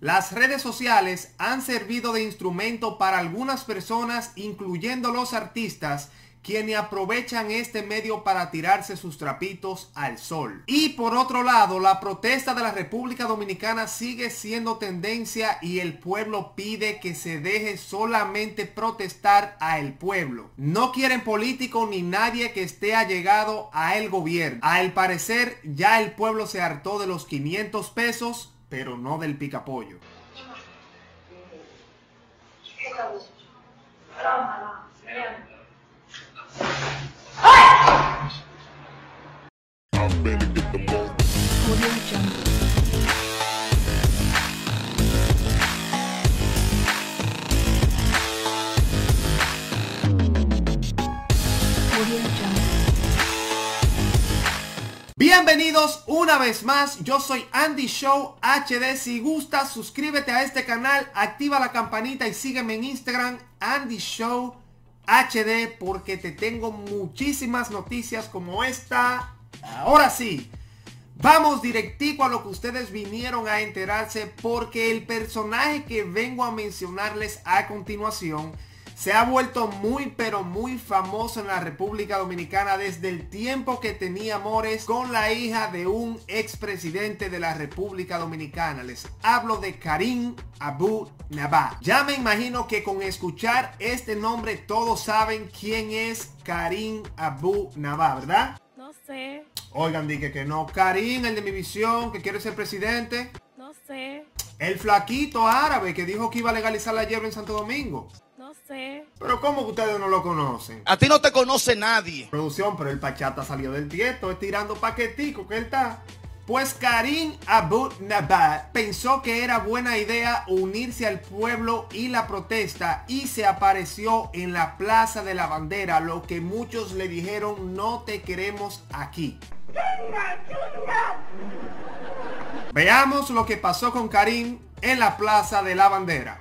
Las redes sociales han servido de instrumento para algunas personas, incluyendo los artistas, quienes aprovechan este medio para tirarse sus trapitos al sol. Y por otro lado, la protesta de la República Dominicana sigue siendo tendencia y el pueblo pide que se deje solamente protestar a el pueblo. No quieren político ni nadie que esté allegado a el gobierno. Al parecer ya el pueblo se hartó de los 500 pesos, pero no del picapollo. Bienvenidos una vez más, yo soy Andy Show HD, si gustas suscríbete a este canal, activa la campanita y sígueme en Instagram Andy Show HD porque te tengo muchísimas noticias como esta. Ahora sí, vamos directico a lo que ustedes vinieron a enterarse porque el personaje que vengo a mencionarles a continuación se ha vuelto muy pero muy famoso en la República Dominicana desde el tiempo que tenía amores con la hija de un expresidente de la República Dominicana. Les hablo de Karim Abu Nabah. Ya me imagino que con escuchar este nombre todos saben quién es Karim Abu Nabah, ¿verdad? No sé. Oigan, dije que no. Karim, el de mi visión, que quiere ser presidente. No sé. El flaquito árabe que dijo que iba a legalizar la hierba en Santo Domingo. No sé. Pero ¿cómo que ustedes no lo conocen? A ti no te conoce nadie. Producción, pero el Pachata salió del tieto, estirando paquetico que él está. Pues Karim Abu Nabah pensó que era buena idea unirse al pueblo y la protesta y se apareció en la Plaza de la Bandera, lo que muchos le dijeron no te queremos aquí. Veamos lo que pasó con Karim en la Plaza de la Bandera.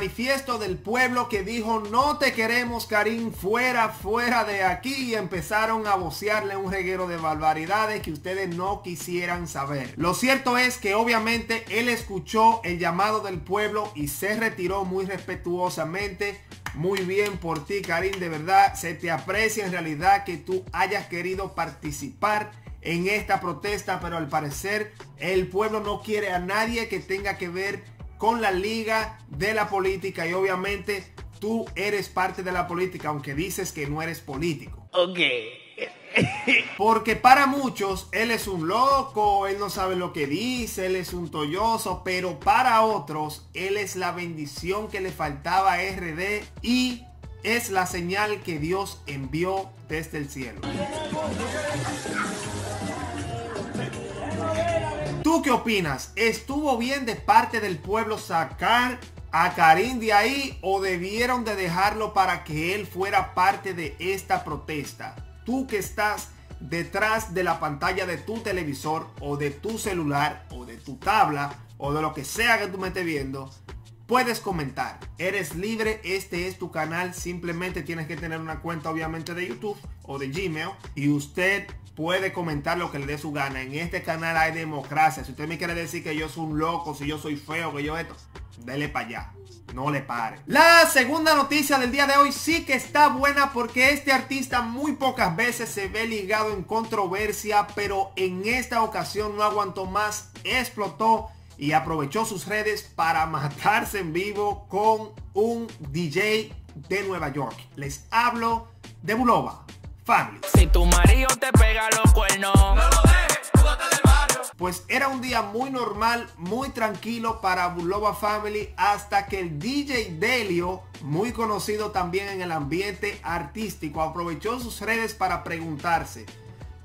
Manifiesto del pueblo que dijo no te queremos Karim fuera, fuera de aquí y empezaron a vocearle un reguero de barbaridades que ustedes no quisieran saber. Lo cierto es que obviamente él escuchó el llamado del pueblo y se retiró muy respetuosamente. Muy bien por ti Karim, de verdad se te aprecia en realidad que tú hayas querido participar en esta protesta, pero al parecer el pueblo no quiere a nadie que tenga que ver con la liga de la política y obviamente tú eres parte de la política aunque dices que no eres político. Ok. Porque para muchos él es un loco, él no sabe lo que dice, él es un tolloso, pero para otros él es la bendición que le faltaba a RD y es la señal que Dios envió desde el cielo. ¿Tú qué opinas? ¿Estuvo bien de parte del pueblo sacar a Karim de ahí o debieron de dejarlo para que él fuera parte de esta protesta? Tú que estás detrás de la pantalla de tu televisor o de tu celular o de tu tabla o de lo que sea que tú me estés viendo, puedes comentar. Eres libre, este es tu canal, simplemente tienes que tener una cuenta obviamente de YouTube o de Gmail y usted puede comentar lo que le dé su gana. En este canal hay democracia. Si usted me quiere decir que yo soy un loco, si yo soy feo, que yo esto, dele para allá. No le pare. La segunda noticia del día de hoy sí que está buena porque este artista muy pocas veces se ve ligado en controversia, pero en esta ocasión no aguantó más, explotó y aprovechó sus redes para matarse en vivo con un DJ de Nueva York. Les hablo de Bulova. Family. Si tu marido te pega los cuernos, no lo dejes, del barrio. Pues era un día muy normal, muy tranquilo para Bulova Family hasta que el DJ Delio, muy conocido también en el ambiente artístico, aprovechó sus redes para preguntarse,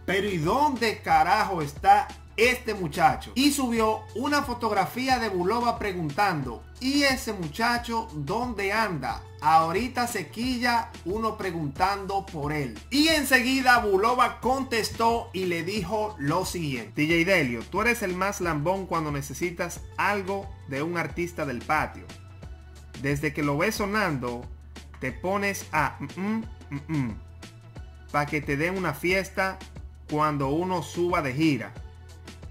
pero ¿y dónde carajo está este muchacho? Y subió una fotografía de Bulova preguntando, ¿y ese muchacho dónde anda? Ahorita se quilla uno preguntando por él. Y enseguida Bulova contestó y le dijo lo siguiente. DJ Delio, tú eres el más lambón cuando necesitas algo de un artista del patio. Desde que lo ves sonando, te pones a mm, mm, mm, para que te den una fiesta cuando uno suba de gira.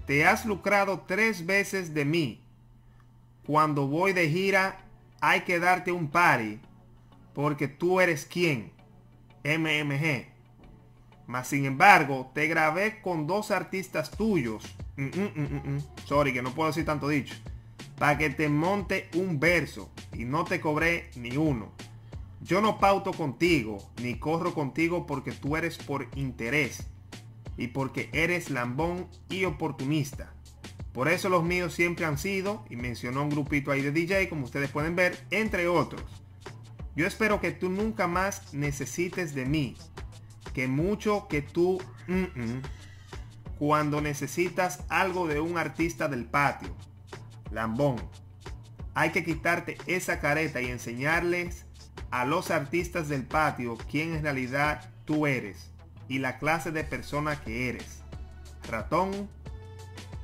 Te has lucrado tres veces de mí. Cuando voy de gira hay que darte un party porque tú eres quien. MMG. Mas sin embargo, te grabé con dos artistas tuyos. Mm, mm, mm, Sorry, que no puedo decir tanto dicho. Para que te monte un verso. Y no te cobré ni uno. Yo no pauto contigo, ni corro contigo porque tú eres por interés. Y porque eres lambón y oportunista. Por eso los míos siempre han sido, y mencionó un grupito ahí de DJ, como ustedes pueden ver, entre otros. Yo espero que tú nunca más necesites de mí. Que mucho que tú, cuando necesitas algo de un artista del patio. Lambón. Hay que quitarte esa careta y enseñarles a los artistas del patio quién en realidad tú eres y la clase de persona que eres. Ratón,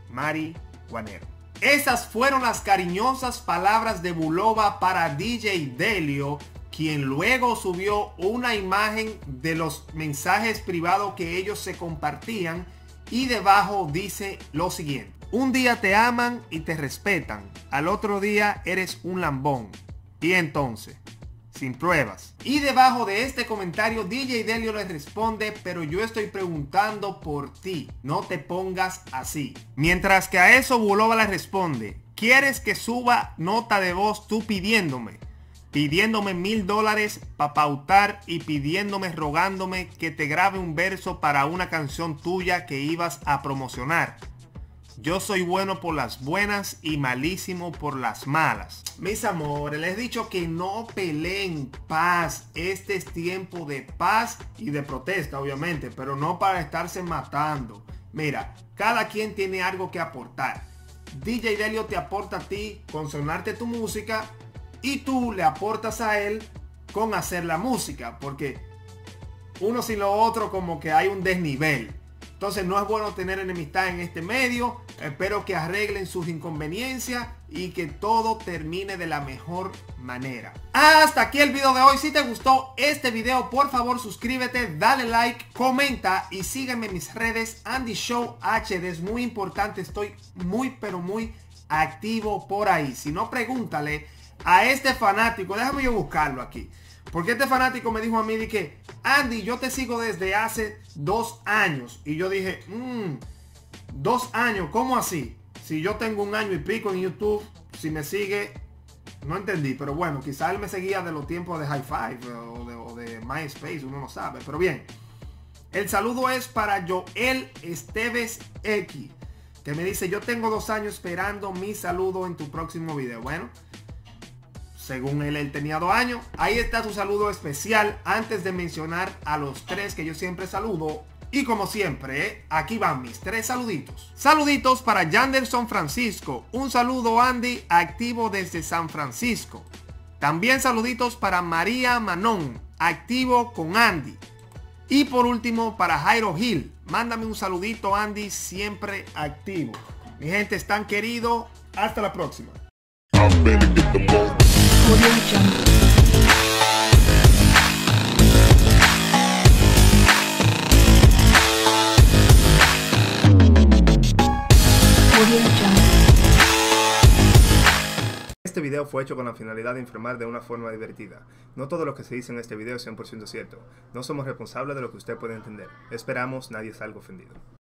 Mari Guanero. Esas fueron las cariñosas palabras de Bulova para DJ Delio quien luego subió una imagen de los mensajes privados que ellos se compartían y debajo dice lo siguiente. Un día te aman y te respetan, al otro día eres un lambón. Y entonces, sin pruebas. Y debajo de este comentario DJ Delio le responde, pero yo estoy preguntando por ti, no te pongas así. Mientras que a eso Bulova le responde, ¿quieres que suba nota de voz tú pidiéndome? pidiéndome mil dólares para pautar y pidiéndome, rogándome que te grabe un verso para una canción tuya que ibas a promocionar. Yo soy bueno por las buenas y malísimo por las malas. Mis amores, les he dicho que no peleen paz. Este es tiempo de paz y de protesta, obviamente, pero no para estarse matando. Mira, cada quien tiene algo que aportar. DJ Delio te aporta a ti con sonarte tu música y tú le aportas a él con hacer la música, porque uno sin lo otro como que hay un desnivel. Entonces no es bueno tener enemistad en este medio. Espero que arreglen sus inconveniencias y que todo termine de la mejor manera. Hasta aquí el video de hoy. Si te gustó este video, por favor suscríbete, dale like, comenta y sígueme en mis redes Andy Show HD. Es muy importante, estoy muy pero muy activo por ahí. Si no, pregúntale a este fanático, déjame yo buscarlo aquí. Porque este fanático me dijo a mí que, Andy, yo te sigo desde hace dos años. Y yo dije, mmm, dos años, ¿cómo así? Si yo tengo un año y pico en YouTube, si me sigue, no entendí. Pero bueno, quizá él me seguía de los tiempos de High Five o de, o de MySpace, uno no sabe. Pero bien, el saludo es para Joel Esteves X. Que me dice, yo tengo dos años esperando mi saludo en tu próximo video. Bueno, según él, él tenía dos años. Ahí está su saludo especial antes de mencionar a los tres que yo siempre saludo. Y como siempre, aquí van mis tres saluditos. Saluditos para Janderson Francisco. Un saludo Andy, activo desde San Francisco. También saluditos para María Manón, activo con Andy. Y por último, para Jairo Gil. Mándame un saludito Andy, siempre activo. Mi gente es tan querido. Hasta la próxima. Este video fue hecho con la finalidad de informar de una forma divertida. No todo lo que se dice en este video es 100% cierto. No somos responsables de lo que usted puede entender. Esperamos nadie salga ofendido.